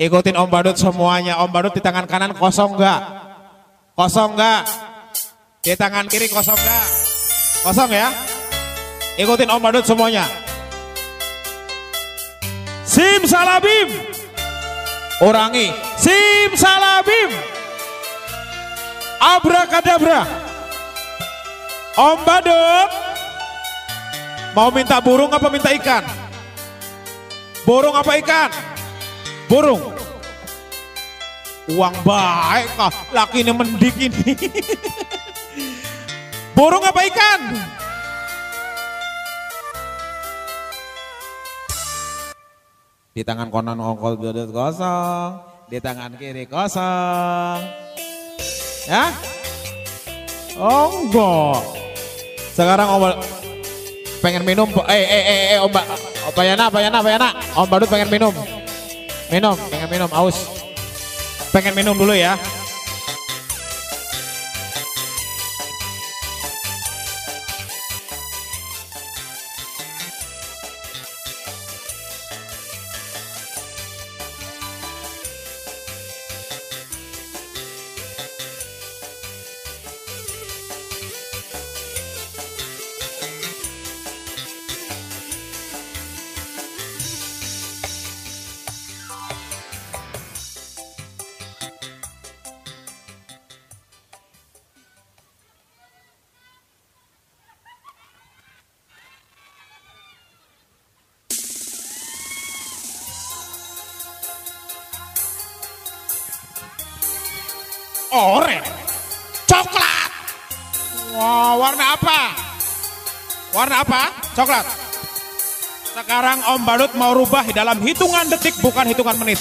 Ikutin Om Badut semuanya. Om Badut di tangan kanan kosong enggak? Kosong enggak? Di tangan kiri kosong enggak? Kosong ya? Ikutin Om Badut semuanya. Sim salabim. Urangi. Sim salabim. Abrakadabra. Om Badut. Mau minta burung apa minta ikan? Burung apa ikan? Burung. Uang baik kah? Laki ini mendik ini. Burung apa ikan? Di tangan konon ongkol dudut kosong, di tangan kiri kosong. Ya? Oh. Sekarang om pengen minum, eh eh eh, eh om, om Bayana, Bayana, Bayana, om Badut pengen minum. Minum, pengen minum, aus. Pengen minum dulu ya. Oranye. Coklat. Wah, warna apa? Warna apa? Coklat. Sekarang Om Badut mau rubah dalam hitungan detik bukan hitungan menit.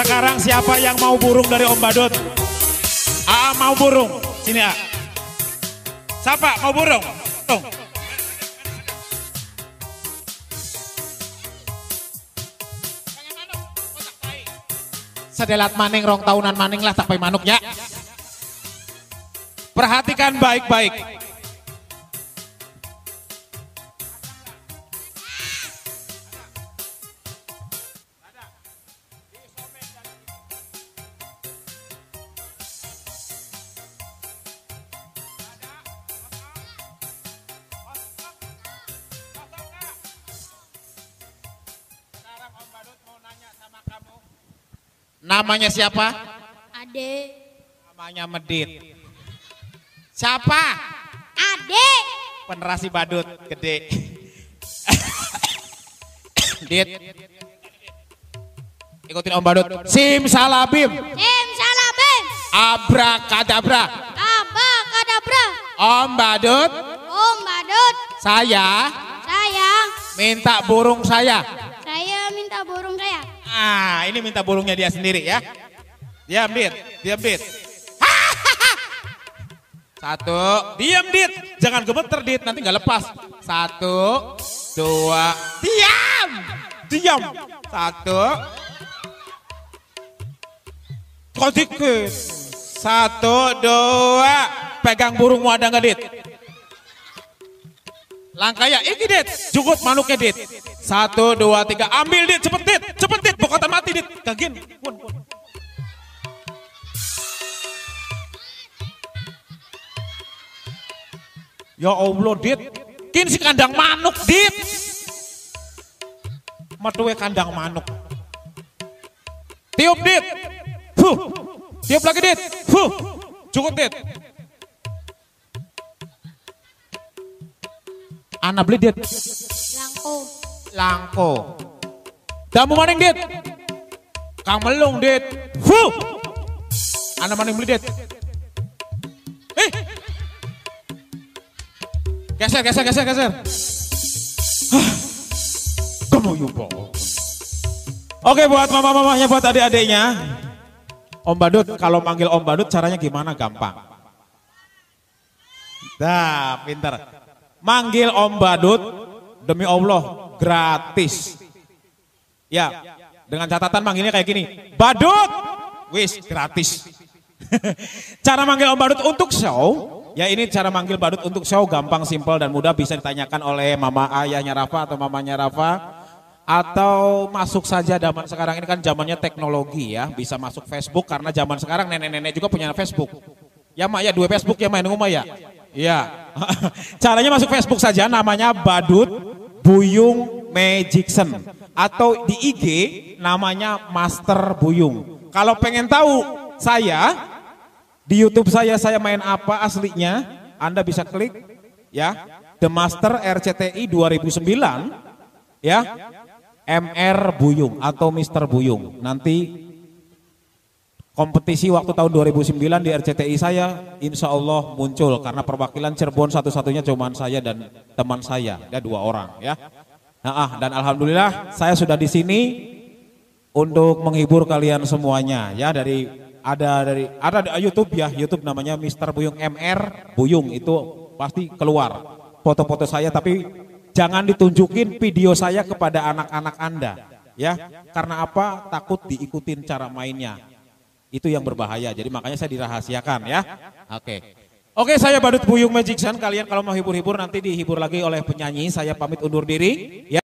Sekarang siapa yang mau burung dari Om Badut? Ah, mau burung. Sini, ah. Siapa mau burung? Tuh. Sedelat maning rong tahunan maning lah tak manuk ya. Perhatikan baik-baik. Namanya siapa? Ade. Namanya Medit. Siapa? Ade. Penerasi badut gede. Dit. Ikutin Om Badut. Sim salabim. Sim salabim. Abrakadabra. Abah kadabra. Om Badut. Om badut. Saya Saya. minta burung saya. Saya minta burung saya. Ah, ini minta burungnya dia sendiri ya. Diam, Dit. Diam, Dit. Satu, diam, Dit. Jangan gemeter, Dit. Nanti nggak lepas. Satu, dua, diam. Diam. Satu. Konsikuen. Satu, dua. Pegang burungmu ada nggak, Dit? Langkaya, iki dit, cukup manuknya dit. Satu, dua, tiga, ambil dit, cepet dit, cepet dit, bokatan mati dit. Kagin, pun, pun. Ya Allah dit, kin si kandang manuk dit. Metuwe kandang manuk. Tiup dit, huh. Tiup lagi dit, huh. Cukup dit. Anak beli dit. Langko. Langko. Damu maning dit. Kang melung dit. Fu. Anak maning beli dit. Eh. Geser, geser, geser, geser. Kamu. Oke buat mama-mamanya, buat adik-adiknya. Om Badut, kalau manggil Om Badut caranya gimana? Gampang. Dah, pinter. Manggil Om Badut, demi Allah, gratis. Ya, dengan catatan manggilnya kayak gini. Badut, wis gratis. cara manggil Om Badut untuk show, ya ini cara manggil Badut untuk show gampang, simpel dan mudah bisa ditanyakan oleh mama ayahnya Rafa atau mamanya Rafa. Atau masuk saja zaman sekarang ini kan zamannya teknologi ya, bisa masuk Facebook karena zaman sekarang nenek-nenek juga punya Facebook. Ya mak ya dua Facebook ya main rumah ya. Iya. Caranya masuk Facebook saja namanya Badut Buyung Magicson atau di IG namanya Master Buyung. Kalau pengen tahu saya di YouTube saya saya main apa aslinya, Anda bisa klik ya The Master RCTI 2009 ya MR Buyung atau Mister Buyung. Nanti kompetisi waktu tahun 2009 di RCTI saya insya Allah muncul karena perwakilan Cirebon satu-satunya cuman saya dan teman saya, ada dua orang ya. Nah, ah, dan alhamdulillah saya sudah di sini untuk menghibur kalian semuanya ya dari ada dari ada di YouTube ya YouTube namanya Mister Buyung MR Buyung itu pasti keluar foto-foto saya tapi jangan ditunjukin video saya kepada anak-anak Anda ya karena apa takut diikutin cara mainnya itu yang berbahaya. Jadi makanya saya dirahasiakan ya. Oke. Oke, saya Badut Buyung Magician. Kalian kalau mau hibur-hibur nanti dihibur lagi oleh penyanyi. Saya pamit undur diri ya.